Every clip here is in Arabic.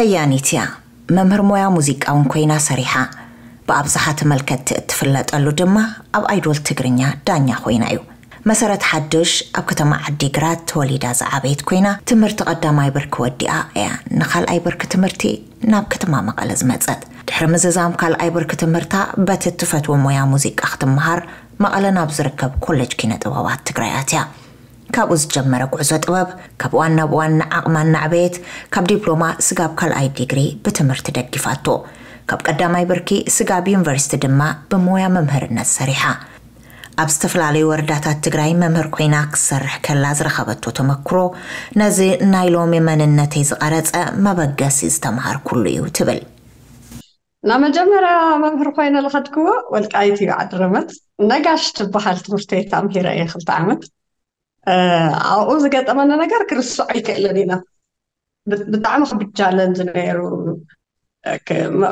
ከያኒት እያ መምህር ሞያ ሙዚቃውን ኮይና ሰሪሓ ብኣብዝሓ ተመልከቲ እትፍለጠሉ ድማ ኣብ ኣይዶል ትግርኛ ዳኛ ኮይና እዩ መሰረት ሓድሽ ኣብ ከተማ ዓዲግራት ተወሊዳ ዝዓበየት ኮይና ትምህርቲ ቀዳማይ ብርኪ ወዲኣ እያ ንካልኣይ ብርኪ ትምህርቲ ናብ ከተማ መቐለ ዝመፀት ድሕሪ ምዝዛም ካልኣይ ብርኪ ትምህርታ በቲ እትፈትዎ ሞያ ሙዚቃ ክትምሃር መቐለ ናብ ዝርከብ ኮሌጅ ኪነ ጥበባት ትግራያት እያ ካብኡ ዝጀመረ ጉዕዞ ጥበብ ካብ እዋን ናብ እዋን ንዓቕማን ካብ ዲፕሎማ ስጋብ ካልኣይ ዲግሪ ብትምህርቲ ደጊፋቶ ካብ ቀዳማይ ብርኪ ስጋብ ዩኒቨርሲቲ ድማ ብሞያ መምህርነት ሰሪሓ ኣብ ዝተፈላለዩ ወረዳታት ትግራይ መምህር ኮይና ክሰርሕ ከላ ዝረኸበቶ ተመክሮ ነዚ ናይ ሎሚ መንነተይ ዝቐረፀ መበገሲ ዝተምሃርኩሉ እዩ ትብል ናብ መጀመርያ መምህር ኮይነ ዝኸድክዎ ወልቃይት እዩ ዓድረመት ነጋሽ ትበሃል ትምህርት ቤት ኣምሂረ እየ ክልተ ዓመት أعوذ آه، كانت أمانا نقر كر الصعي كإلنا بتعمل خب تشالنج نير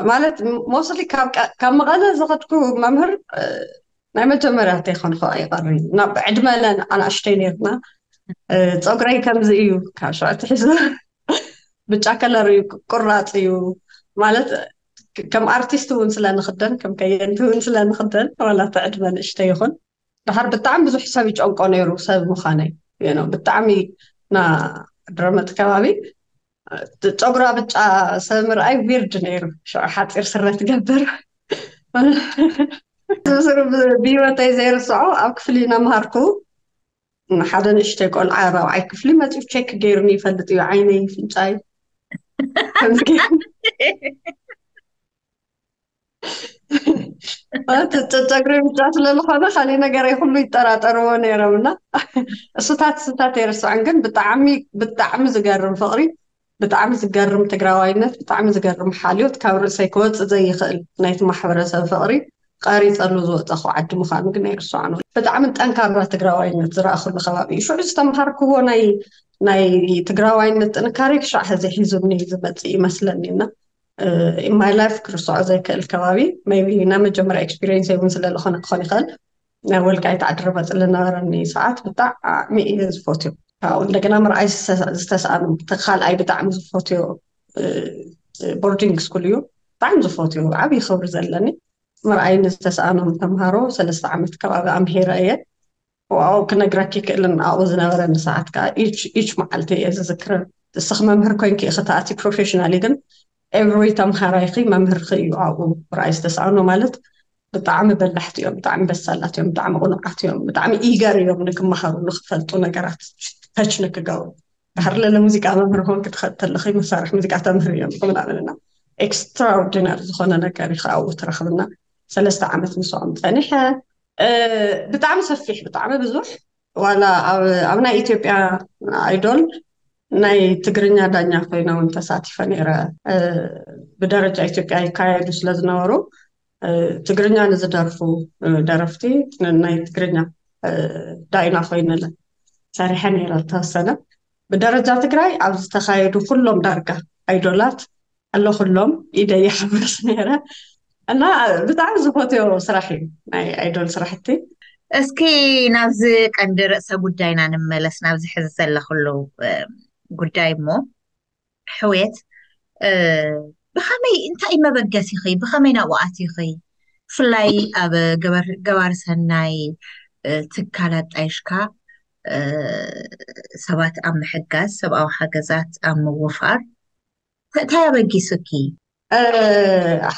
مالت موصلي كم كم مغلا زغتكو ممهر آه، نعم الجمرة تيخون خو أي قرن نب عدمنا أنا أشتين يغنا آه، تقرأي كم زيو كاشو أتحزن بتشاكل ريو كرات ريو مالت كم أرتيست ونسلا نخدن كم كيان ونسلا نخدن ولا تعدمنا أشتين يخون ድሓር ብጣዕሚ ብዙሕ ሰብ ይጨንቆ ነይሩ ሰብ ምዃነይ ብጣዕሚ ና ድረመት ከባቢ ፀጉራ ብጫ ሰብ ምርኣይ ዊርድ ነይሩ ሽዑ ሓፂር ስረ ትገብር ስብስር ብሂወተይ ዘይርስዖ ኣብ ክፍሊ ናምሃርኩ ሓደ ንእሽተይ ቆልዓ ረብዓይ ክፍሊ መፂኡ ቼክ ገይሩኒ ይፈልጥ እዩ ዓይነይ ፍንጫይ ከምዚ ገይሩ ተጨግሪ ምጫ ስለዝኾነ ካሊእ ነገር ይኩሉ ይጠራጠርዎ ነይሮምና እሱታት ስታት የርስዕን ግን ብጣዕሚ ብጣዕሚ ዝገርም ፍቅሪ ብጣዕሚ ዝገርም ትግራዋይነት ብጣዕሚ ዝገርም ሓልዮት ካብ ርእሰይ ክወፅእ ዘይኽእል ናይቲ ማሕበረሰብ ፍቅሪ ቀሪፀሉ ዝወፀኹ ዓዲ ምዃኑ ግን የርስዕኑ ብጣዕሚ ጠንካራ ትግራዋይነት ዝረእኽሉ ከባቢ እዩ ሽዑ ዝተምሃርክዎ ናይ ናይ ትግራዋይነት ጥንካሬ ክሻዕ ሕዚ ሒዙኒ ዝመፅእ ይመስለኒ እና Uh, in my life كرسو عزيك الكوابي maybe نام جمرة experience يوم سلا لخانة خاني خال نقول كايت عدربة لنا راني ساعات بتاع مي إيز فوتيو فأنا كنا مر عايز استس تخال أي بتاع مز فوتيو boarding school يو تعمز فوتيو عبي خبر زلني مر عايز استس أنا متمهرو سلست عملت كوابي أم هي رأيه واو كنا جراكي كلن عاوز نغرا نساعد كا ايش ايش معلتي اذا ذكر استخدم مهر كوين كي اختاتي بروفيشنالي ኤቨሪ ተምሃራይ ኸ መምህር ኸ እዩ ኣብኡ ራእይ ዝተሰኣኖ ማለት ብጣዕሚ በላሕቲ እዮም ብጣዕሚ በሳላት እዮም ብጣዕሚ ቁኑዓት እዮም ብጣዕሚ ኢገር እዮም ንክመሃሩ ንክፈልጡ ነገራት ተች ንክገብሩ ድሕር ለለ ሙዚቃ መምህር ኮን ክትኸድ ተለኸ መሳርሒ ሙዚቃ ተምህር እዮም ምናምንና ኤክስትራኦርዲናሪ ዝኮነ ነገር ይኸ ኣብኡ ትረኽብና ሰለስተ ዓመት ምስኦም ፀኒሐ ብጣዕሚ ሰፊሕ ብጣዕሚ ብዙሕ ዋላ ኣብ ናይ ኢትዮጵያ ኣይዶል ናይ ትግርኛ ዳኛ ኮይና ተሳቲፈ ነረ ብደረጃ ኢትዮጵያ ይካየዱ ስለ ዝነበሩ ትግርኛ ንዝደርፉ ደረፍቲ ናይ ትግርኛ ዳኢና ኮይኑለ ሰሪሐ ነረ ተወሰነ ብደረጃ ትግራይ ኣብ ዝተካየዱ ኩሎም ዳርጋ ኣይዶላት ኣሎ ኩሎም ኢደ ይሓበስ ነረ እና ብጣዕሚ ዝፈትዮ ስራሕ እዩ ናይ ኣይዶል ስራሕቲ እስኪ ናብዚ ቀንዲ ርእሰ ጉዳይና ንመለስ ናብዚ ሕዚ ዘለክሉ ጉዳይ እሞ ሕውየት ብኸመይ እንታይ መበገስ ይኸይ ብኸመይ ናብኡ ኣትይኸይ ብፍላይ ኣብ ገባሪ ሰናይ ትካላት ጣይሽካ ሰባት ኣብ ምሕጋዝ ሰብኣዊ ሓገዛት ኣብ ምውፋር እንታይ ኣበጊሱኪ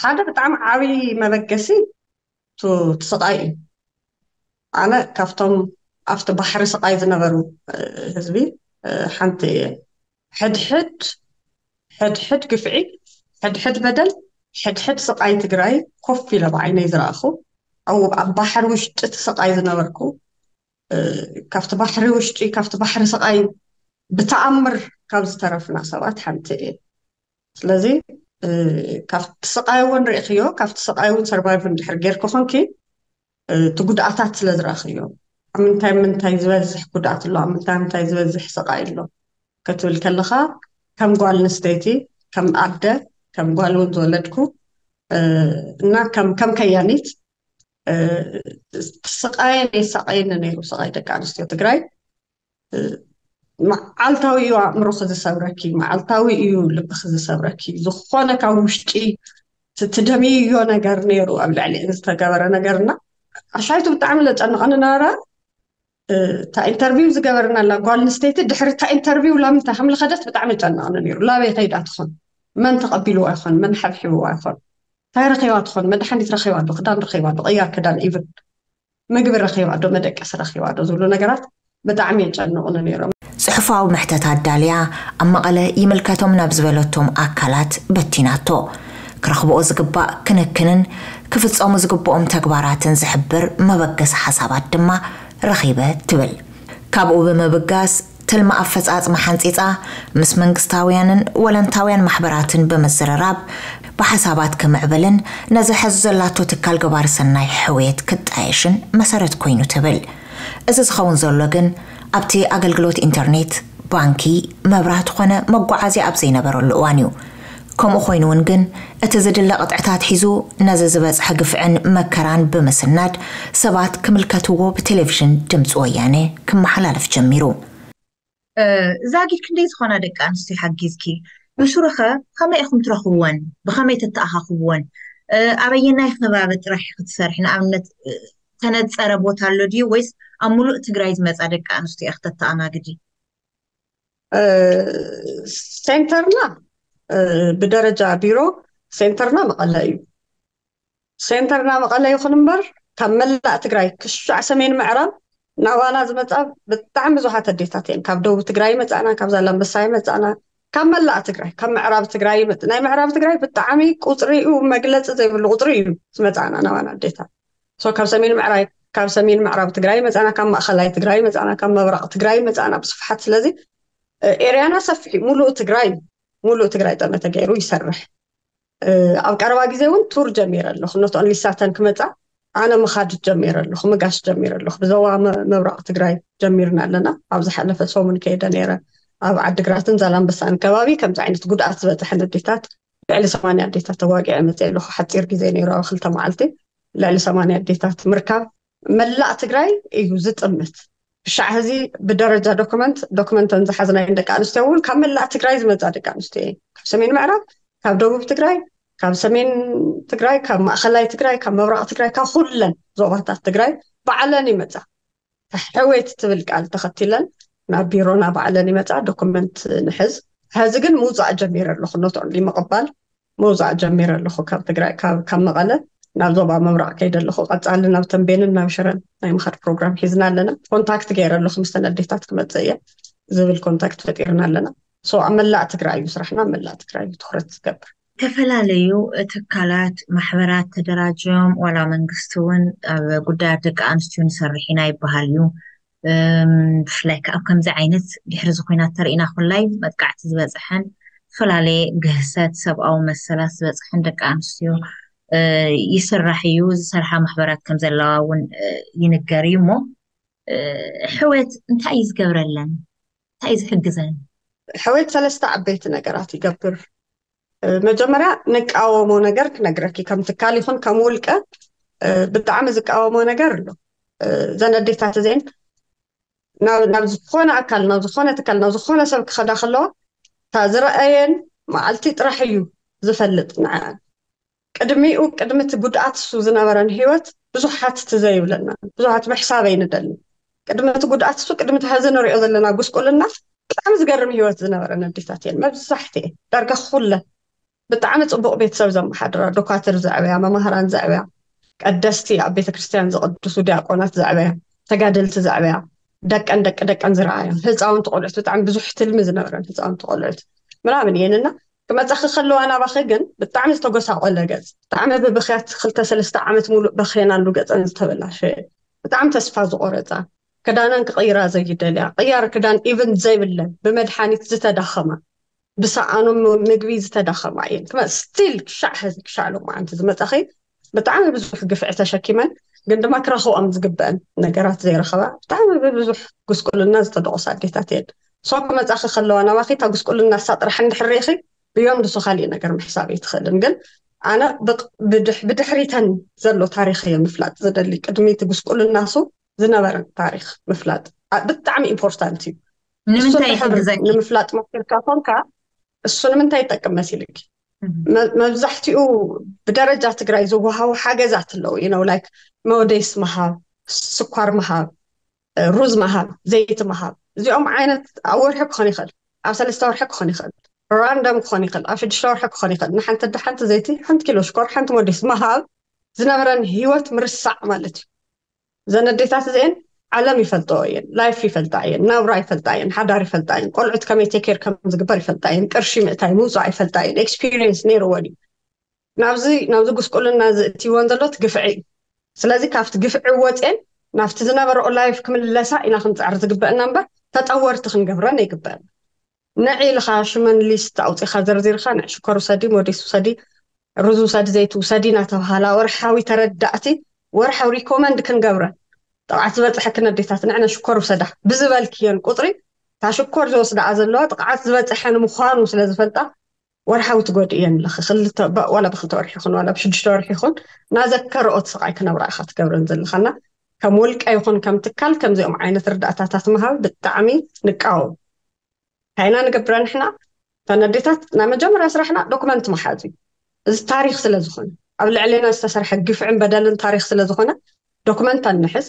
ሓደ ብጣዕሚ ዓብይ መበገሲ ትስቃይ እዩ ኣነ ካብቶም ኣብቲ ባሕሪ ስቃይ ዝነበሩ ህዝቢ حنطي حد حد حد حد قفعي حد حد بدل حድ ሕድ ስቃይ ትግራይ ኮፍ ኢለ ብዓይነይ ዝረእኹ ኣብ ባሕሪ ውሽጢ እቲ ስቃይ ዝነበርኩ ካብቲ ባሕሪ ውሽጢ ካብቲ ባሕሪ ስቃይ ብተኣምር ካብ ዝተረፍና ሰባት ሓንቲ እየ ስለዚ ካብቲ ስቃይ እውን ርእክዮ ካብቲ ስቃይ እውን ሰርቫይቭ እንድሕር ጌርኩ ኮንኪ እቲ ጉድኣታት ስለ ዝረእኽዮ ኣብ ምንታይ ምንታይ ዝበዝሕ ጉድኣት ኣሎ ኣብ ምንታይ ምንታይ ዝበዝሕ ስቃይ ኣሎ ከትብል ከለካ ከም ጓል ንስተይቲ ከም ኣደ ከም ጓል እውን ዝወለድኩ እና ከም ከያኒት ስቃየ ነይ ሰቀየኒ ነይሩ ስቃይ ደቂ ኣንስትዮ ትግራይ መዓልታዊ እዩ ኣእምሮ ክዝሰብረኪ መዓልታዊ እዩ ልቢ ክዝሰብረኪ ዝኮነ ካብ ውሽጢ ትደሚዮ ነገር ነይሩ ኣብ ልዕሊ ዝተገበረ ነገርና ኣሻይቱ ብጣዕሚ ዘጨንቀኒ ነበራ እታ ኢንተርቪው ዝገበርና ጓል ኣንስተይቲ ድሕሪ እታ ኢንተርቪው ላምንታይ ከምዝከደት ብጣዕሚ ጨናቅኒ ነይሩ ላበይ ከይዳ ትኾን መን ተቐቢልዋ ይኾን መን ሓብሒብዋ ይኾን እንታይ ረኪባ ትኾን መድሓኒት ረኪባ ዶ ክዳን ረኪባ ዶ ቀያ ክዳን ኢብን ምግቢ ረኪባ ዶ መደቀሲ ረኪባ ዶ ዝብሉ ነገራት ብጣዕሚ የጨንቑኒ ነይሮም ፅሑፋዊ ምሕተታት ኣዳልያ ኣብ መቐለ ይምልከቶም ናብ ዝበለቶም ኣካላት በቲናቶ ክረኽብኦ ዝግባእ ክንክንን ክፍፀሙ ዝግብኦም ተግባራትን ዝሕብር መበገሲ ሓሳባት ድማ ረኺበት ትብል ካብኡ ብምብጋስ ትልሚ ኣፈፃፅማ ሓንፂፃ ምስ መንግስታውያንን ወለንታውያን ማሕበራትን ብምዝርራብ ብሓሳባት ክምዕብልን ነዚ ሕዚ ዘላቶ ትካል ግባር ሰናይ ሕውየት ክጣየሽን መሰረት ኮይኑ ትብል እዚ ዝኸውን ዘሎ ግን ኣብቲ ኣገልግሎት ኢንተርኔት ባንኪ መብራህቲ ኮነ መጓዓዝያ ኣብ ዘይነበረሉ እዋን እዩ ከምኡ ኮይኑ እውን ግን እቲ ዝድለ ቅጥዕታት ሒዙ ነዚ ዝበፅሐ ግፍዕን መከራን ብምስናድ ሰባት ክምልከትዎ ብቴሌቭዥን ድምፂ ወያነ ክመሓላለፍ ጀሚሩ እዛ ጊድ ክንደይ ዝኾና ደቂ ኣንስትዮ ሓጊዝኪ ብሽሩኸ ከመይ ኢኹም ትረኽብዎን ብከመይ ተተኣኻኽብዎን ኣበየናይ ከባቢ ጥራሕ ክትሰርሕ ንኣብነት ተነፀረ ቦታ ኣሎ ድዩ ወይስ ኣብ ሙሉእ ትግራይ ዝመፃ ደቂ ኣንስትዮ ክተተኣናግዲ ሴንተርና بدرجه بيرو سنترنا مقلا اي سنترنا مقلا اي خل نمبر تملا تگراي كشع سمين معرب نوانا زمتا بتعم زوحات الديتات يعني كاب دوب تگراي مزانا كاب زلم بساي مزانا كم ملا تگراي كم معرب تگراي مت ناي معرب تگراي بتعمي قطري ومجلس زي بالقطري مزانا نوانا الديتا سو كاب سمين معرب كاب سمين معرب تگراي مزانا كم مأخلاي تگراي مزانا كم مبرق تگراي مزانا بصفحات لذي إيريانا صفحي مولو تگراي مولو تقرأ إذا نتجيرو يسرح أو كربا جزءون تور جميرة له نوت أنلي ساتن كمتع أنا مخاد جميرة له مقاش جميرة له بزوا ما مبرق تقرأ جميرنا لنا أو زح لنا فسوم من كيدا نيرة أو عد قرأت نزلان بس أنا كبابي كم زعين تقول أتبع تحنا ديتات لعل سماني ديتات واقع مثل له حتى يرجع زين يرا خلته معلتي لعل سماني ديتات مركب ملا تقرأ يجوز أمت ብሻዕ ህዚ ብደረጃ ዶክመንት ዶክመንተን ዝሓዝናዮም ደቂ ኣንስትዮ እውን ካብ መላእ ትግራይ ዝመፃ ደቂ ኣንስትዮ እየን ካብ ሰሜን ምዕራብ ካብ ደቡብ ትግራይ ካብ ሰሜን ትግራይ ካብ ማእከላይ ትግራይ ካብ ምብራቅ ትግራይ ካብ ኩለን ዞባታት ትግራይ ባዕለን ይመፃ ሕወይት ትብል ቃል ተኸቲለን ናብ ቢሮና ባዕለን ይመፃ ዶክመንት ንሕዝ ሕዚ ግን ምውፃእ ጀሚረ ኣለኹ ነትዕሊ ምቕባል ምውፃእ ጀሚረ ኣለኹ ካብ ትግራይ ካብ መቐለ ናብ ዞባ ምብራቅ ከይደ ኣለኹ ቀፃሊ ናብ ተንቤንን ናብ ሽረን ናይ ምኻድ ፕሮግራም ሒዝና ኣለና ኮንታክት ገይረ ኣለኹ ምስተን ኣዴታት ክመፅእ እየ ዝብል ኮንታክት ፈጢርና ኣለና ኣብ መላእ ትግራይ እዩ ስራሕና ኣብ መላእ ትግራይ እዩ ትኩረት ዝገብር ዝተፈላለዩ ትካላት ማሕበራት ተደራጅዮም ዋላ መንግስቲ እውን ኣብ ጉዳያት ደቂ ኣንስትዮ ንሰርሕ ኢና ይበሃል እዩ ብፍላይ ከዓ ከምዚ ዓይነት ድሕሪ ዝኮይናት ተርእና ኩላይ መጥቃዕቲ ዝበፅሐን ዝተፈላለየ ግህሰት ሰብኣዊ መሰላት ዝበፅሐን ደቂ ኣንስትዮ آه، يسرح يوز سرحه محبرات كم زلا ون آه، ينقر يمو آه، حويت انت عايز قبر لن انت عايز حق زين حويت سلسة عبيت نقرات يقبر مجمرة نك اوامو نقرك نقرك كم تكاليفن كم ولك بدعم زك اوامو نقر له زين الدفاع زين نبزخونا اكل نبزخونا تكل نبزخونا سبك خداخلو تازرأيين معلتي ترحيو زفلت نعم ቅድሚኡ ቅድሚ እቲ ጉድኣት እሱ ዝነበረን ሂወት ብዙሓት እትዘይብለና ብዙሓት ምሕሳብ ኣይንደልን ቅድሚ እቲ ጉድኣት እሱ ቅድሚ ተሃዚ ንሪኦ ዘለና ጉስቁልና ብጣዕሚ ዝገርም ሂወት ዝነበረን ኣዴታት እየን መብዛሕቲ እየ ዳርጋ ኩለን ብጣዕሚ ፅቡቅ ቤተሰብ ዘመሓድራ ዶካትር ዘዕበያ መማህራን ዘዕበያ ቀደስቲ ኣብ ቤተክርስትያን ዝቅድሱ ዲያቆናት ዘዕበያ ተጋደልቲ ዘዕበያ ደቀን ደቂ ደቀን ዝረኣዮም ህፃውንቲ ቆልዑት ብጣዕሚ ብዙሕ ትልሚ ዝነበረን ህፃውንቲ ቆልዑት ምናምን እየንና كما تأخي خلو أنا بخي قن بتعمل تقوسا أولا قد تعمل ببخيات خلتا سلستا عمت مول بخينا اللو قد أنت تبلا شيء بتعمل تسفا زغورتا كدانا قيرا زي دليا قيار كدان إيفن زي بلن بمدحاني تزتا دخما بس أنا مقبي زتا دخما عين كما ستيل كشع هزي كشع لو ما أنت زي متأخي بتعمل بزوح قفعتا شاكما قد ما كرخو أمز قبان نقرات زي رخوا بتعمل بزوح قس كل الناس تدعو ساديتا تيد سوكما تأخي خلو واخي تقس كل الناس ساطر حن حريخي ብዮም ንዝኻሊእ ነገር ምሕሳብ ኣይትኽእልን ግን ኣነ ብድሕሪተን ዘሎ ታሪክ እየ ምፍላጥ ዝደሊ ቅድሚቲ ጉስቁልናሱ ዝነበረን ታሪክ ምፍላጥ ብጣዕሚ ኢምፖርታንት እዩ ንሱ ንምፍላጥ መኪርካ ኮንካ እሱ ንምንታይ ይጠቅም መሲል መብዛሕትኡ ብደረጃ ትግራይ ዝወሃቡ ሓገዛት ኣለዉ ኢነው ላይክ መወደይስ መሃብ ስኳር መሃብ ሩዝ መሃብ ዘይቲ መሃብ እዚኦም ዓይነት ኣብ ወርሒ ክኾን ይኽእል ኣብ ሰለስተ ወርሒ ክኾን ይኽእል راندم ክኾን ኣብ ሽድሽተ ወርሒ ክኾን ይኽእል ንሓንቲ ኣደ ሓንቲ ዘይቲ ሓንቲ ኪሎ ሽኮር ሓንቲ ሞዴስ ምሃብ ዝነበረን ሂወት ምርሳዕ ማለት እዩ እዘን ኣዴታት እዚአን ዓለም ይፈልጥኦ እየን ላይፍ ይፈልጣ እየን ናብራ ይፈልጣ እየን ሓዳር ይፈልጣ እየን ቆልዑት ከመይ ቴኬር ከም ዝግበር ይፈልጣ እየን ቅርሺ ምእታይ ምውፃእ ይፈልጣ እየን ኤክስፒሪንስ ነይርዎን እዩ ናብዚ ናብዚ ጉስቁልና ዝእትይዎን ዘሎ ትግፍዒ እዩ ስለዚ ካብቲ ግፍዒ ወፅአን ናብቲ ዝነበረኦ ላይፍ ክምለሳ ኢና ክንፅዕር ዝግበአና እምበር ተጠወርቲ ክንገብረን ኣይግበአና نعي الخاشمن ليست أو تخذر ذي الخان شكر سادي موريس سادي رزو ساد زيت سادينا تهلا ورحاوي تردعتي ورحاوي ريكومند كن جورا طبعا تبعت حكنا ديتات نعنا شكر سادة بزبال كيان قطري تا شكر جو سادة عزلوا طبعا تبعت حنا مخان وسلا زفتا ورحاوي تقول ين لخ خلت ب... ولا بخلت ورحي خون ولا بشدش ورحي خون نذكر أتصعي كنا ورا أخذت جورا نزل خنا كملك أيقون كم تكل كم زي أم عينة تردعتات مهاب بالتعمي نكاو ካይና ንገብረ ንሕና ተነዲታት ናይ መጀመርያ ስራሕና ዶኩመንት መሓዝ እዩ እዚ ታሪክ ስለ ዝኾነ ኣብ ልዕልና ዝተሰርሐ ግፍዕን በደልን ታሪክ ስለ ዝኾነ ዶኩመንታ ንሕዝ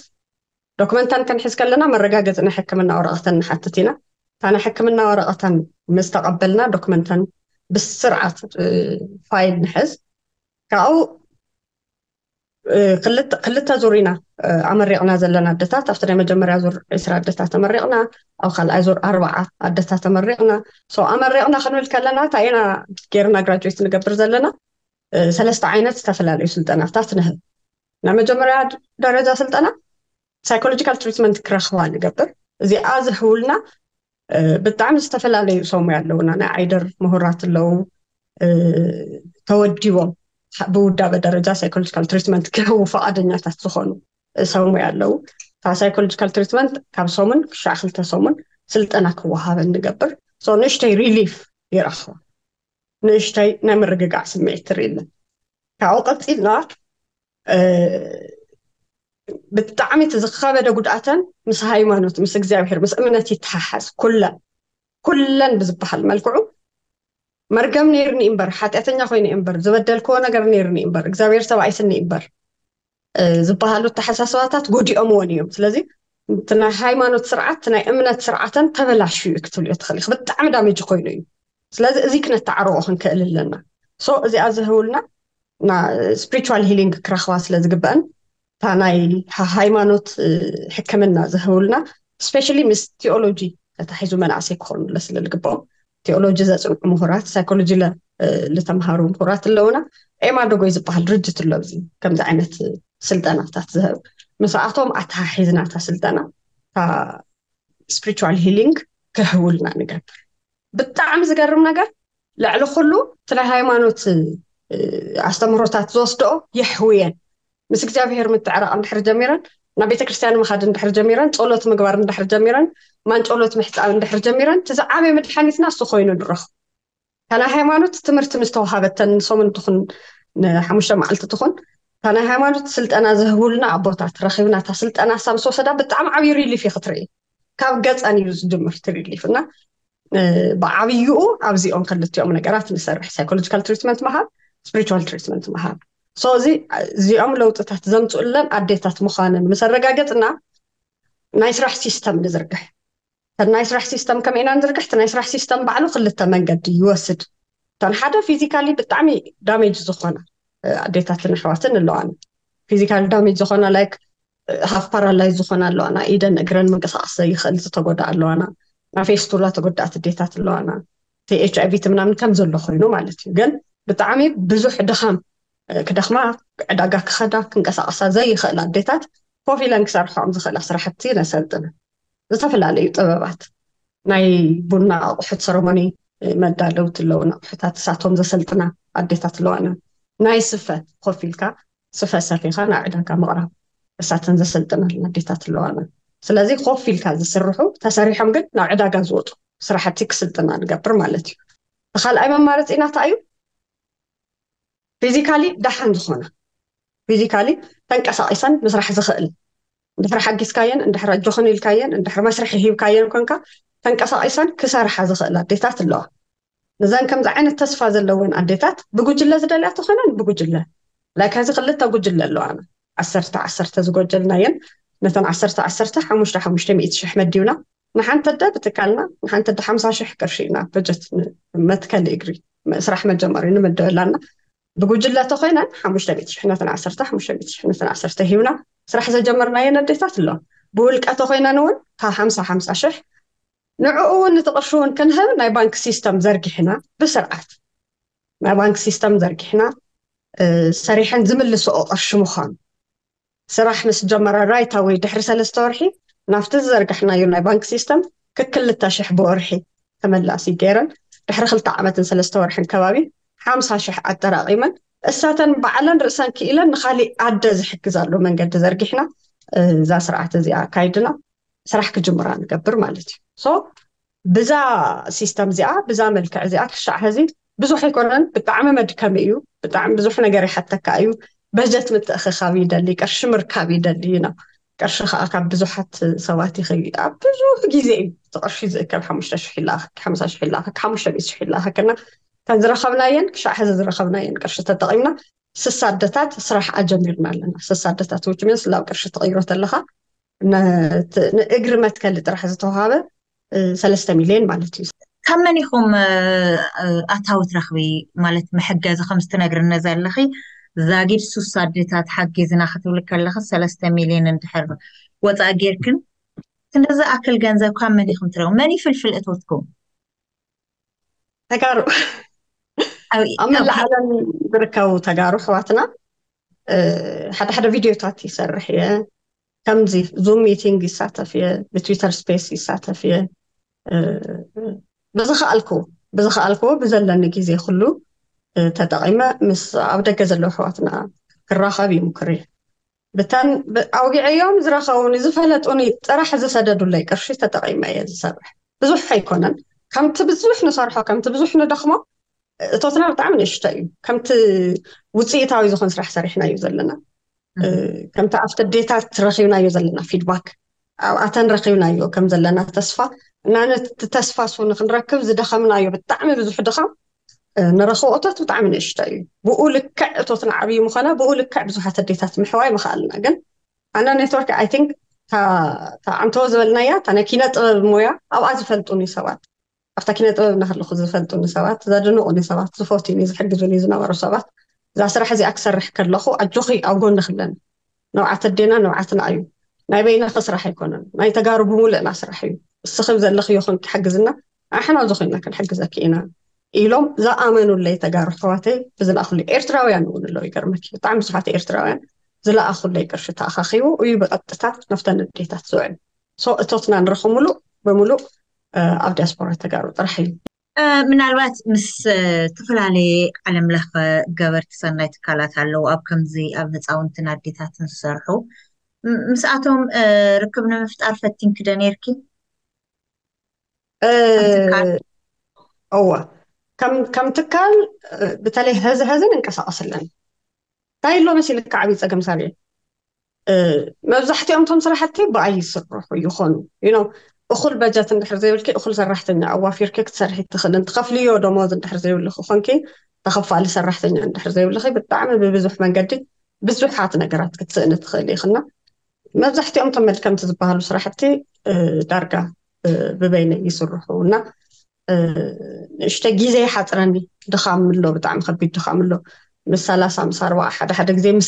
ዶኩመንታ ክንሕዝ ከለና መረጋገፂ ናይ ሕክምና ወረቐተን ንሓትት ኢና እታ ናይ ሕክምና ወረቐተን ምስ ተቐበልና ዶኩመንተን ብስርዓት ፋይል ንሕዝ ካብኡ ክልተ ዙር ኢና ኣመሪቕና ዘለና ኣደታት ኣብቲ ናይ መጀመርያ ዙር ዒስራ ስራ ኣደታት ተመሪቕና ኣብ ካልኣይ ዙር ኣርባዓ ኣደታት ተመሪቕና ኣመሪቕና ክንብል ከለና እንታይ ኢና ጌርና ግራጅዌት ንገብር ዘለና ሰለስተ ዓይነት ዝተፈላለዩ ስልጠናታት ንህብ ናይ መጀመርያ ደረጃ ስልጠና ሳይኮሎጂካል ትሪትመንት ክረኽባ ንገብር እዚኣ ዝህውልና ብጣዕሚ ዝተፈላለዩ ሰሙያ ኣለውና ናይ ዓይደር ምሁራት ኣለው ተወዲቦም ብውዳበ ደረጃ ሳይኮሎጂካል ትሪትመንት ክህቡ ፈቃደኛታት ዝኾኑ ሰሙ ኣለው ካብ ሳይኮሎጂካል ትሪትመንት ካብ ሰሙን ክሻዕ ክልተ ሰሙን ስልጠና ክወሃበ ንገብር ንእሽተይ ሪሊፍ ይረክቦ ንእሽተይ ናይ ምርግጋዕ ስምዒት ትርእለን ካብኡ ቀፂልና ብጣዕሚ እቲ ዝከበደ ጉድኣተን ምስ ሃይማኖት ምስ እግዚኣብሄር ምስ እምነት ይተሓሓዝ ኩለን ኩለን ብዝበሃል መልክዑ መርገም ነይርኒ እምበር ሓጢአተኛ ኮይኑ እምበር ዝበደልክዎ ነገር ነይርኒ እምበር እግዚኣብሔር ሰብኣይስኒ እምበር ዝበሃሉ ተሓሳስባታት ጎዲኦምዎን እዮም ስለዚ እቲ ናይ ሃይማኖት ስርዓት ናይ እምነት ስርዓተን ተበላሽ እዩ ክትብልዮ ትኽእል ኢ ብጣዕሚ ዳሜጅ ኮይኑ እዩ ስለዚ እዚ ክነተዓረቦ ክንክእል ኣለና ሶ እዚኣ ዝህውልና ስፕሪቹዋል ሂሊንግ ክረኽባ ስለ ዝግበአን እታ ናይ ሃይማኖት ሕክምና ዝህውልና ስፔሻ ምስ ቴኦሎጂ ተታሒዙ መናእሰይ ክኾኑ ስለ ዝግብኦም ቴኦሎጂ ዘፅንዑ ምሁራት ሳይኮሎጂ ዝተምሃሩ ምሁራት ኣለውና ኤማዶጎይ ዝበሃል ድርጅት ኣሎ እዚ ከምዚ ዓይነት ስልጠናታት ዝህብ ምስኣቶም ኣተሓሒዝና እታ ስልጠና ካ ስፕሪቹዋል ሂሊንግ ክህውልና ንገብር ብጣዕሚ ዝገርም ነገር ልዕሊ ኩሉ እቲ ናይ ሃይማኖት ኣስተምህሮታት ዝወስድኦ የሕውየን ምስ እግዚኣብሄር ምትዕራቅ ንድሕሪ ጀሚረን ናብ ቤተ ክርስትያን ምኻድ እንድሕር ጀሚረን ፀሎት ምግባር እንድሕር ጀሚረን ማን ፀሎት ምሕፃብ እንድሕር ጀሚረን እቲ ዓበይ መድሓኒትና እሱ ኮይኑ ንረኽቡ ካናይ ሃይማኖት ትምህርቲ ምስ ተዋሃበተን ንሶሙን ንሓሙሽተ መዓልቲ ትኹን ካናይ ሃይማኖት ስልጠና ዝህቡልና ኣቦታት ረኪብና እታ ስልጠና ሳብ ዝወሰዳ ብጣዕሚ ዓብዪ ሪሊፍ እዩ ክትርኢ ካብ ገፀን እዩ ዝድምር እቲ ሪሊፍ እና ብዓብይኡ ኣብዚኦም ክልትኦም ነገራት ንሰርሕ ሳይኮሎጂካል ትሪትመንት ምሃብ ስፕሪቹዋል ትሪትመንት ምሃብ ስለዚ እዚኦም ለውጥታት ዘምፅኡለን ኣዴታት ምዃነን ምስ ኣረጋገፅና ናይ ስራሕ ሲስተም ንዝርግሕ ናይ ስራሕ ሲስተም ከመ ኢና ንዝርግሕ ናይ ስራሕ ሲስተም ባዕሉ ክልተ መንገዲ ይወስድ እተን ሓደ ፊዚካሊ ብጣዕሚ ዳሜጅ ዝኾና ኣዴታትን ኣሕዋትን ኣለዋና ፊዚካሊ ዳሜጅ ዝኾና ላይክ ሃፍ ፓራላይዝ ዝኾና ኣለዋና ኢደን እግረን ምንቅስቃስ ዘይኽእል ዝተጎዳ ኣለዋና ናብ ፌስቱላ ተጎዳእቲ ዴታት ኣለዋና እቲ ኤች ምናምን ከም ዘሎ ኮይኑ ማለት እዩ ግን ብጣዕሚ ብዙሕ ድኻም ክደኽማ ዕዳጋ ክኸዳ ክንቀሳቀሳ ዘይኽእል ኣዴታት ኮፍ ኢለን ክሰርሖም ዝኽእላ ስራሕቲ ነሰልጥን ዝተፈላለዩ ጥበባት ናይ ቡና ኣቑሑት ሰረሞኒ መዳለውቲ ኣለውና ኣቑሑታት ሳቶም ዘሰልጥና ኣዴታት ኣለዋና ናይ ስፈ ኮፍ ኢልካ ስፈ ሰፊኻ ናብ ዕዳጋ ምቕራብ እሳተን ዘሰልጥናልና ኣዴታት ኣለዋና ስለዚ ኮፍ ኢልካ ዝስርሑ ተሰሪሖም ግን ናብ ዕዳጋ ዝወጡ ስራሕቲ ክስልጥና ንገብር ማለት እዩ ተኻልኣይ መማረፂ ኢናታ እዩ ፊዚካሊ ደሓን ዝኾነ ፊዚካሊ ተንቀሳቂሰን ምስራሕ ዝኽእል እንድሕሪ ሓጊዝካየን እንድሕሪ ጆኽን ኢልካየን እንድሕሪ መስርሒ ሂብካየን ኮንካ ተንቀሳቂሰን ክሰርሓ ዝኽእል ኣዴታት ኣለዋ ነዘን ከምዚ ዓይነት ተስፋ ዘለወን ኣዴታት ብጉጅለ ዝደልያ ትኾነን ብጉጅለ ላይ ከዚ ክልተ ጉጅለ ኣለዋና ዓሰርተ ዓሰርተ ዝጎጀልናየን ነተን ዓሰርተ ዓሰርተ ሓሙሽተ ሓሙሽተ ሚእቲ ሽሕ መዲብና ንሓንተ ደ ብትካልና ንሓንተ ደ ሓምሳ ሽሕ ቅርሺ ኢና በጀት መትከሊ እግሪ ስራሕ መጀመሪ ንምድብ ኣላና بقول جلا تخينا حمش تبيتش حنا تنا عسرته حمش تبيتش حنا تنا عسرته هيونا صراحة زجمر ما ينا ديتات الله بقولك أتخينا نون تا حمسة حمسة شح نعوه نتقشون كنها ناي بانك سيستم زرق حنا بسرعة ناي بانك سيستم زرق حنا أه صريحا زمل سوق الشمخان صراح مس جمر رايتا وي دحرس الستورحي نافت الزرق حنا يو ناي بانك سيستم ككل التاشح بورحي تملاسي قيرا دحر خلطة عمتن سلستورحن كبابي ሓምሳ ሽሕ ኣጠራቂመን እሳተን በዓለን ርእሰን ክኢለን ንካሊእ ኣደ ዝሕግዛሉ መንገዲ ዘርጊሕና እዛ ስርዓት እዚኣ ካይድና ስራሕ ክጅምራ ንገብር ማለት እዩ ሶ ብዛ ሲስተም እዚኣ ብዛ መልክዕ እዚኣ ክሻዕ ሕዚ ብዙሕ ኣይኮነን ብጣዕሚ መድከሚ እዩ ብጣዕሚ ብዙሕ ነገር ይሓተካ እዩ በጀት ምትእኽኻብ ይደሊ ቅርሺ ምርካብ ይደሊ ኢና ቅርሺ ከዓ ካብ ብዙሓት ሰባት ይኽ ኣብ ብዙሕ ግዜ እዩ ቲ ቅርሺ ዝእከብ ሓሙሽተ ሽሕ ይለኣኸክ ሽሕ ሓሙሽተ ሽሕ ይለኣኸክ ከዝረኸብናየን ክሻዕ ሕዚ ዝረኸብናየን ቅርሺ ተጠቒምና ስሳ ኣደታት ስራሕ ኣጀሚርና ኣለና ስሳ ኣደታት ውጭ ስላብ ቅርሺ ተቐይሮ ተለካ ንእግሪ መትከሊ ጥራሕ ዝተዋሃበ ሰለስተ ሚልዮን ማለት እዩ ካብ መን ኢኹም ኣታዊ ትረኽቢ ማለት መሕገዚ ከም ዝትነግርኒ ዘለኺ ዛጊድ ሱሳ ኣዴታት ሓጊዝና ክትብል ከለኺ ሰለስተ ሚልዮን እንድሕር ወፃኢ ጌርክን ክንደዚ ኣክል ገንዘብ ካብ መን ኢኹም ትረኽቡ መን ይፍልፍል እቶትኩም ተጋሩ ኣብ መላእ ዓለም ዝርከቡ ተጋሩ ኣሕዋትና ሓደ ሓደ ቪድዮታት ይሰርሕ እየ ከምዚ ዙም ሚቲንግ ይሳተፍ እየ ብትዊተር ስፔስ ይሳተፍ እየ ብዝኽኣልኩ ብዝኽኣልክዎ ብዘለኒ ግዜ ኩሉ ተጠቒመ ምስ ኣብ ደገ ዘለዎ ኣሕዋትና ክራኸብ ይሙክር እየ ብተን ኣውጊዐዮም ዝረኸቡኒ ዝፈለጡኒ ጥራሕ ዝሰደዱለይ ቅርሺ ተጠቒመ እየ ዝሰርሕ ብዙሕ ኣይኮነን ከምቲ ብዙሕ ንሰርሖ ከምቲ ብዙሕ ንደኽሞ እቶትና ብጣዕሚ ንእሽተ እዩ ከምቲ ውፅኢታዊ ዝኮን ስራሕ ሰሪሕናዩ ዘለና ከምቲ ኣብቲ ኣዴታት ረኪብናዮ ዘለና ፊድባክ ኣብኣተን ረኪብናዮ ከም ዘለና ተስፋ ናነ እቲ ተስፋ ሱ ንክንረክብ ዝደኸምናዮ ብጣዕሚ ብዙሕ ድኻም ንረክቦ እቶት ብጣዕሚ ንእሽተ እዩ ብኡ ልክዕ እቶትና ዓብዪ ምኮነ ብኡ ልክዕ ብዙሓት ኣዴታት ምሕዋይ ምክኣልና ግን ኣነ ኔትወርክ ኣይ ቲንክ እታ ዓምተወ ዝበልናያ እታ ናይ ኪነ ጥበብ ሞያ ኣብኣ ዝፈልጡኒ ሰባት ኣብታ ኪነ ጥበብ እናሃለኹ ዝፈልጡኒ ሰባት ዘድንቑኒ ሰባት ዝፈትዩኒ ዝሕግዙኒ ዝነበሩ ሰባት እዛ ስራሕ እዚኣ ክሰርሕ ከለኹ ኣጆኺ ኣብ ጎኒ ክለኒ ነብዓት ኣዴና ነብዓትና እዩ ናይ በይና ክስራሕ ኣይኮነን ናይ ተጋሩ ብምሉእና ስራሕ እዩ እስኽብ ዘለኽዮ ኹን ትሕግዝና ኣሕና ዝኾይና ክንሕግዘኪ ኢና ኢሎም ዝኣመኑለይ ተጋሩ ኣሕዋተይ ብዝለኣኹለይ ኤርትራውያን እውን ኣለዉ ይገርመኪ ብጣዕሚ ብዙሓት ኤርትራውያን ዝለኣኹለይ ቅርሺ ተኣኻኺቡ እዩ ብቐጥታ ናፍተን ኣዴታት ዝውዕል ሶ እቶትና ንረኽምሉእ ብምሉእ ኣብ ዲያስፖራ ተጋሩ ጥራሕ እዩ ምናልባት ምስ ዝተፈላለየ ዓለም ለኸ ገበርቲ ሰናይ ትካላት ኣለው ኣብ ከምዚ ኣብ ህፃውንትን ኣዴታትን ዝሰርሑ ምስኣቶም ርክብ ንምፍጣር ፈቲን ክደ ነርኪ እወ ከም ትካል በተለይ ህዝ ህዝን እንቀሳቀስ ኣለኒ እንታይ ኣሎ መሲልካ ዓብዪ ፀገም ሳልዕ መብዛሕትኦም እቶም ስራሕቲ ብኣይ ዝስርሑ ይኾኑ أخل بجات ندحر زي ولكي أخل سرحت إني أوافير كي كتسرح يتخل أنت خف ليو دموز ندحر زي ولك خونكي تخف على سرحت إني ندحر زي ولك بتعمل ببزح من قدي بزح حات نقرات كتسأل تخل لي خلنا ما زحتي أم تمل كم تزبها لو سرحتي أه، دارك أه، ببين يسرحونا اشتاقي زي حات راني دخام اللو بتعمل خبيت دخام اللو من ثلاثة مسار واحد حدك زي من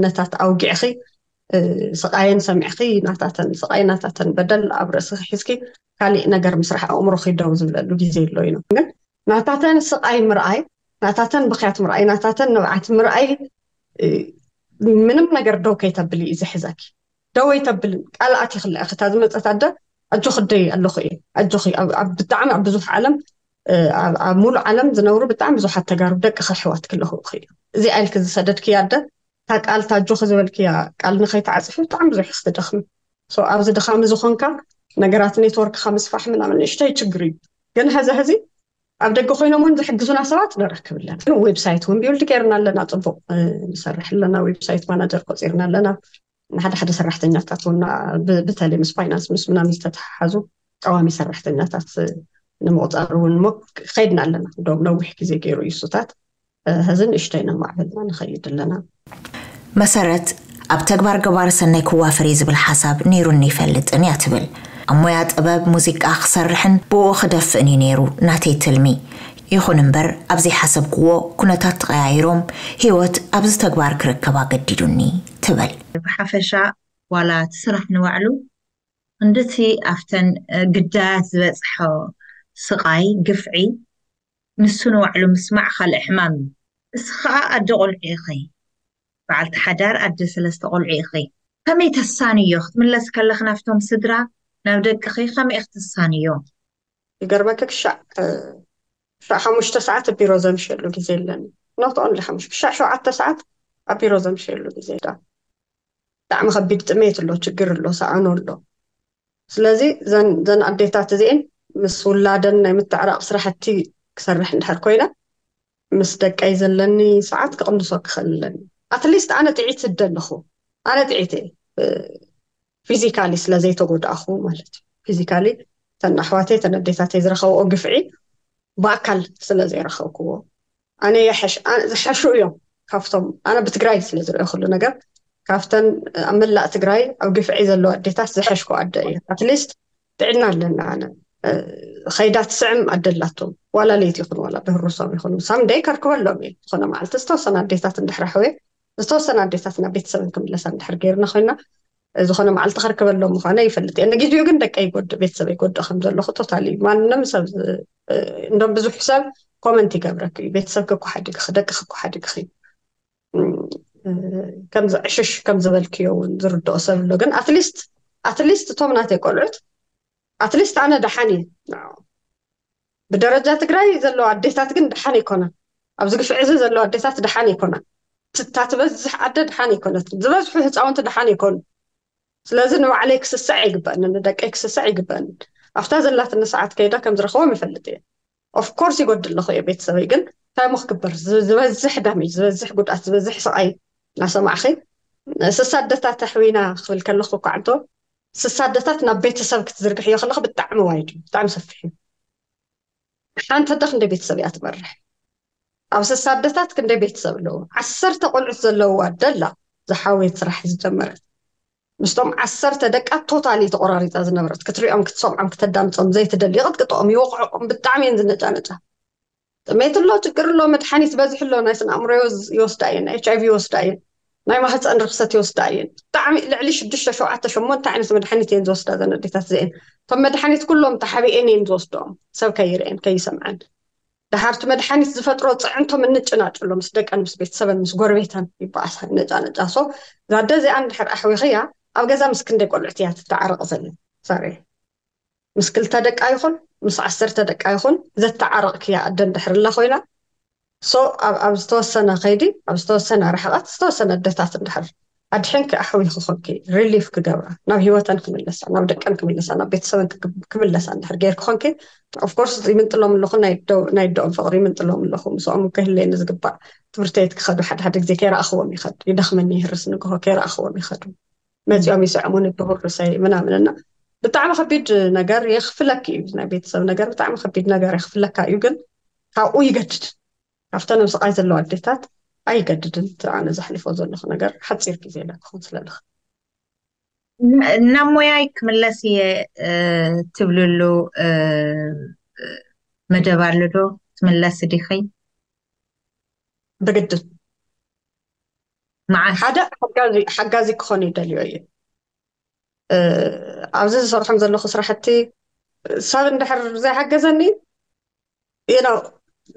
نتات أو جعخي ስቃየን ሰሚዕኺ ናታተን ስቃይ ናታተን በደል ኣብ ርእሲ ሒዝኪ ካሊእ ነገር ምስራሕ ኣእምሮ ኺዳው ዝብለሉ ግዜ ኣሎ ኢና ግን ናታተን ስቃይ ምርኣይ ናታተን ብክያት ምርኣይ ናታተን ንብዓት ምርኣይ ምንም ነገር ደው ከይተብል እዩ ዝሕዛኪ ደው ኣይተብልን ቃልኣት ይክልአ ክታ ዝመፀት ኣደ ኣጆ ክደይ ኣለኹ እየ ኣጆ ብጣዕሚ ኣብ ብዙሕ ዓለም ኣብ ሙሉእ ዓለም ዝነብሩ ብጣዕሚ ብዙሓት ተጋሩ ደቂ ከሕዋት ክለኽኡ ኽእዩ እዚ ኣይልክ ዝሰደድክያ ኣደ እታ ቃል ታጆ ክዝበልክያ ቃል ንኸይተዓፅፊ ብጣዕሚ ብዙሕ ክትደኽሚ ኣብዚ ድኻሚ ዝኮንካ ነገራት ኔትወርክካ ምስፋሕ ምናምን ንእሽተይ ችግር እዩ ግን ሕዚ ሕዚ ኣብ ደገ ኮይኖም እውን ዝሕግዙና ሰባት ንረክብ ኣለና ዌብሳይት እውን ቢውልድ ገይርና ኣለና ፅቡቅ ንሰርሕ ኣለና ዌብሳይት ማናጀር ቆፂርና ኣለና ንሓደ ሓደ ሰራሕተኛታት እውን በተለይ ምስ ፋይናንስ ምስ ምናምን ዝተተሓሓዙ ቀዋሚ ሰራሕተኛታት ንምቁፃር እውን እሞ ከይድና ኣለና ዶም ነዊሕ ግዜ ገይሩ እዩ ሱታት ህዝን እሽተይ ነማዕበልና ንኸይድ ኣለና مسرت اب تكبر قبار سنه كوا فريز بالحساب نيرو ني فلت اني اتبل اموي اطباب موسيقى خسرحن بو خدف اني نيرو ناتي تلمي يخون امبر ابزي حسب قوو كنتات غيروم هيوت ابز تكبر كركبا قديدوني تبل بحفشا ولا تسرح نوعلو عندتي افتن قدات زبصحو سقاي قفعي نسو نوعلو مسمع خال احمام اسخاء ادغل عيخي بعد حدار أدي سلست قول عيخي كم يتساني يخت من لس كلخنا في توم سدرا نودك خي كم يخت الساني يوم قربك الشع شع آه، خمش تسعات بيروزم شلو جزيلن نوت أون لخمش شع شو عت تسعات أبيروزم شلو جزيلا دعم خبيت تميت اللو تجر اللو سعان اللو سلازي زن زن أدي تعتزين مس ولادنا متعرق صراحتي كسر رح نحر كوينا مس دك أي زلني ساعات كقندو صك خلني ኣትሊስት ኣነ ጥዒት ስደ ኣለኹ ኣነ ጥዒት ፊዚካሊ ስለዘይተጎዳእኹ ማለት እዩ ፊዚካሊ ተን ኣሕዋተይ ተን ኣዴታተይ ዝረኸብኦ ግፍዒ ብኣካል ስለዘይረኸብክዎ ኣነ ዝሓሹ እዮም ካብቶም ኣነ ብትግራይ ስለ ዝሪኦ ከሉ ነገር ካብተን ኣብ መላእ ትግራይ ኣብ ግፍዒ ዘለዎ ኣዴታት ዝሓሽኮ ኣደ እየ ኣትሊስት ጥዕና ኣለና ኣነ ከይዳ ትስዕም ኣደላቶም ዋላ ለይቲ ይኹን ዋላ ብህሩሶም ይኹን ሳምደይ ከርክበሎም እየ ዝኾነ መዓልቲ ዝተወሰነ ኣዴታት እንድሕራሕወ ዝተወሰነ ኣዴታትና ቤተሰብን ክምለሳ ንድሕር ገይርና ኮይና ዝኮነ መዓልቲ ክርከበሎም ምኳነ ይፈልጥ እየ ነጊድኡ ግን ደቂ ይጎድእ ቤተሰብ ይጎድእ ከም ዘለኹ ቶታሊ እዩ ማንም ሰብ እንዶም ብዙሕ ሰብ ኮመንት ይገብረክ እዩ ቤተሰብ ክኳሓዲግኺ ደቂ እዩ ከምዚ ዕሽሽ ከም ዝበልክዮ እውን ዝርድኦ ሰብ ኣሎ ግን ኣትሊስት ኣትሊስት እቶም ናተይ ቆልዑት ኣትሊስት ኣነ ድሓን እየ ብደረጃ ትግራይ ዘለዎ ኣዴታት ግን ድሓን ኣይኮነን ኣብዚ ግፍዕ እዚ ዘለዎ ኣዴታት ድሓን ኣይኮነን እታትበዝሕ ኣደ ድሓን ይኮነት ዝበዝሑ ህፃውንቲ ድሓን ይኮኑ ስለዚ ንባዕለይ ክስሳዕ ይግበአንን ንደቀይ ክስሳዕ ይግበአንን ኣብታ ዘላትኒ ሰዓት ከይዳ ከም ዝረኽቦም ይፈልጥ እየ ኦፍኮርስ ይጎድል ንኽእዮ ቤተሰበይ ግን እንታይ ሞ ክግበር ዝበዝሕ ዳሜጅ ዝበዝሕ ጉድኣት ዝበዝሕ ሰቃይ እናሰማዕኺ ስሳ ኣደታት ኣሕዊና ክብል ከለኹ ኳዕንቶ ስሳ ኣደታት ናብ ቤተሰብ ክትዝርግሕ እዮ ከለኹ ብጣዕሚ ዋይድ እዩ ብጣዕሚ ሰፊሕ እዩ ሓንቲ ኣደ ክንደይ ቤተሰብ እያ ትበርሕ ኣብ ስሳ ኣደታት ክንደይ ቤተሰብ ኣለዎ ዓሰርተ ቆልዑት ዘለዎ ኣደ ኣላ ዝሓወየት ስራሕ ዝጀመረት ምስቶም ዓሰርተ ደቃት ቶታሊ ተቆራሪፃ ዝነበረት ክትሪኦም ክትሰምዖም ክተዳምፆም ዘይትደሊ ቅጥቅጥኦም ይወቕዖም ብጣዕሚ እየን ዝነጫነጫ ጥሜት ኣሎ ችግር ኣሎ መድሓኒት በዝሕ ኣሎ ናይ ስነ ኣእምሮ ይወስዳ እየን ናይ ኤች ኣይቪ ይወስዳ እየን ናይ ማህፀን ርክሰት ይወስዳ እየን ብጣዕሚ ልዕሊ ሽዱሽተ ሸውዓተ ሸሞንተ ዓይነት መድሓኒት እየን ዝወስዳ ዘን ኣዴታት እዚአን እቶም መድሓኒት ኩሎም ተሓቢአን እየን ዝወስድኦም ሰብ ከይርአን ከይሰምዐን ድሓርቲ መድሓኒት ዝፈጥሮ ፅዕንቶም እንጭናጭሎ ምስ ደቀን ምስ ቤተሰበን ምስ ጎርቤተን ይበዓሳ ነጫነጫሶ ዛደ እዚኣ ንድሕር ኣሕዊኽያ ኣብ ገዛ ምስ ክንደይ ቆልዕት እያ ትተዓረቕ ዘለ ሰርእየ ምስ ክልተ ደቃ ይኹን ምስ ዓሰርተ ደቃ ይኹን ዘተዓረቕ ክያ ኣደ እንድሕርላ ኮይና ሶ ኣብ ዝተወሰነ ከይዲ ኣብ ዝተወሰነ ርሕቐት ዝተወሰነ ኣደታት እንድሕር ኣብ ድሕንከ ኣሕዊልኩ ኮንኪ ሪሊፍ ክገብራ ናብ ሂወተን ክምለሳ ናብ ደቀን ክምለሳ ናብ ቤተሰበን ክምለሳ እንድሕር ገይርኩ ኮንኪ ኦፍኮርስ ይምንጥሎም ኣለኹ ናይ ደኦም ፍቅሪ ይምንጥሎም ኣለኹ ምስኦም ክህልየኒ ዝግባእ ትምህርቲ ቤት ክኸዱ ሓደ ሓደ ግዜ ከይረእኽቦም ይኸዱ ይደኽመኒ ይህርስ ንግሆ ከይረእኽቦም ይኸዱ መፂኦም ይስዕሙን ብህርሰይ ምናምንና ብጣዕሚ ከቢድ ነገር የኽፍለኪ እዩ ናይ ቤተሰብ ነገር ብጣዕሚ ከቢድ ነገር የኽፍለካ እዩ ግን ካብኡ ይገድድ ካብተን ምስቃይ ዘለዎ ኣዴታት ኣይገድድን ኣነ ዘሕልፎ ዘለኹ ነገር ሓፂር ግዜ ለ ክኸውን ስለለኹ ናብ ሞያይ ክምለስ እየ ትብልሉ መደብ ኣሎ ዶ ትምለስ ዲኺ ብግድን ሓደ ሓጋዚ ክኾነ ይደልዮ እየ ኣብዚ ዝሰርሖም ዘለኹ ስራሕቲ ሰብ እንድሕር ዘይሓገዘኒ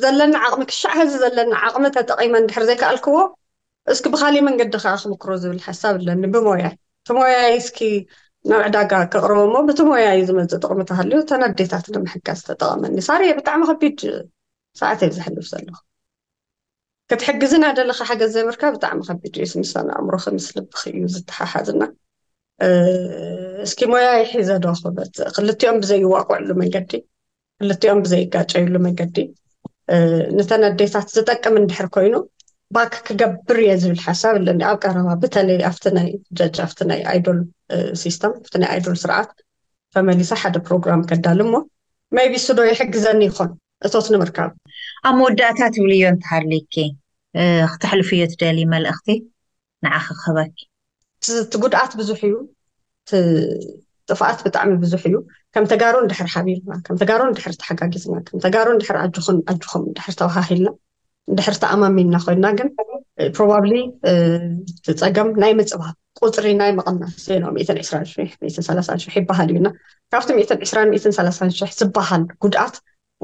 ዘለና ዓቕሚ ክሻዕ ሕዚ ዘለና ዓቕሚ ተጠቒመ እንድሕር ዘይከኣልክዎ እስኪ ብካሊእ መንገዲ ከዓ ክምክሮ ዝብል ሓሳብ ኣለኒ ብሞያይ እቲ ሞያይ እስኪ ናብ ዕዳጋ ክቕርቦ እሞ ብቲ ሞያይ ዝመፅእ ጥቕሚ ተሃልዩ ተናዴታት ንምሕጋዝ ተጠቐመኒ ሳርየ ብጣዕሚ ከቢድ ሰዓት እየ ዝሕልፍ ዘለኹ ክትሕግዝና ደለኻ ሓገዝ ዘይብርካ ብጣዕሚ ከቢድ እዩ ምስን ኣእምሮኺ ምስ ልብኺ እዩ ዝተሓሓዝና እስኪ ሞያይ ሒዘ ዶ ክበፅእ ክልቲኦም ብዘይዋቁዕሉ መንገዲ ክልቲኦም ብዘይጋጨይሉ መንገዲ ንተነዴታት ዝጠቅም እንድሕር ኮይኑ ባክ ክገብር እየ ዝብል ሓሳብ ለኒ ኣብ ቀረባ ብተለይ ኣብቲ ናይ ጅ ኣቲ ናይ ኣይዶል ሲስተም ቲ ናይ ኣይዶል ስርዓት ፈመሊሳ ሓደ ፕሮግራም ከዳሊ ሞ መይቢስ ዶ ይሕግዘኒ ይኮን እቶት ንምርካብ ኣብ መወዳእታት ብል እዮም ተሃሊኪ ክትሕልፉ እዮ እትደሊ መልእኽቲ ንዓ ክከበኪ ቲ ጉድኣት ብዙሕ እዩ ጥፋኣት ብጣዕሚ ብዙሕ እዩ ከም ተጋሩ እንድሕር ሓቢርና ከም ተጋሮ እንድሕር ተሓጋጊዝና ከም ተጋሮ እንድሕር ኣጅኹን ኣጅኹም እንድሕር ተባሃሂልና እንድሕር ተኣማሚንና ኮይንና ግን ፕሮባብሊ ዝፀገም ናይ ምፅባ ቁፅሪ ናይ መቐናስ ዜኖ 120 ይበሃል እዩና ካብቲ 120 130 ዝበሃል ጉድኣት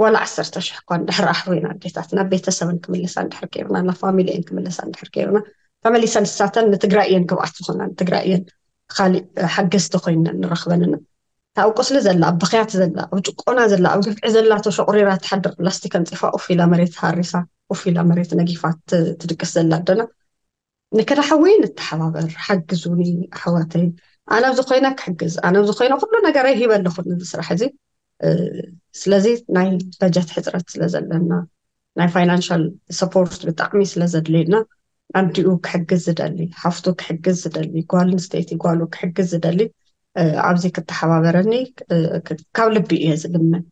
ዋላ 1 ሽሕ እኳ እንድሕር ኣሕሩና ኣዴታት ናብ ቤተሰብን ክምልሳ ንድሕር ገይርና ናብ ፋሚሊአን ክምልሳ ንድሕር ገይርና ተመሊሰን ንሳተን ንትግራይ እየን ግብኣት ዝኮና ንትግራይ እየን ካሊእ ሓገዝቲ ኮይንና ንረክበንና ኣብ ቆስሊ ዘላ ኣብ ብኽያት ዘላ ኣብ ጭቆና ዘላ ኣብ ግፍዒ ዘላ ተሸቑሪራ ትሓድር ላስቲክ ኣንፂፋ ኦፍ ኢላ መሬት ሃሪሳ ኦፍ ኢላ መሬት ነጊፋ ትድቅስ ዘላ ኣደና ንከዳሓዊ ንተሓባበር ሓግዙኒ ኣሕዋተይ ኣነ ኮይና ክሕግዝ ኣነ ኮይና ኩሉ ነገር ይሂብ ኣለኹን እዚ ስራሕ እዚ ስለዚ ናይ በጀት ሕፅረት ስለ ዘለና ናይ ፋይናንሽል ሰፖርት ብጣዕሚ ስለ ዘድልየና ኣንዲኡ ክሕግዝ ዝደሊ ሓፍቱ ክሕግዝ ዝደሊ ጓል ኣንስተይቲ ጓሉ ክሕግዝ ዝደሊ ኣብዚ ክተሓባበረኒ ካብ ልቢ እየ ዝልመን